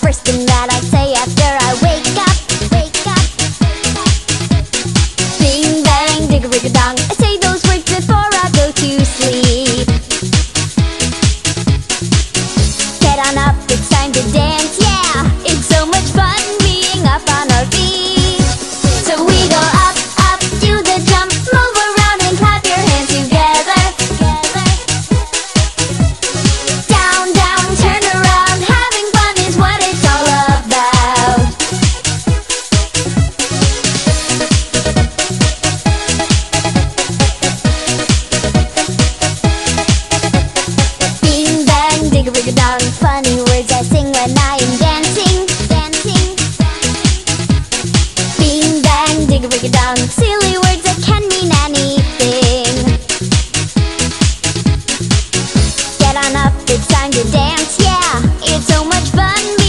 First thing that I say wiggle wiggle darling Funny words I sing when I am dancing Dancing Bing bang diggle wiggle darling Silly words that can mean anything Get on up, it's time to dance, yeah. It's so much fun.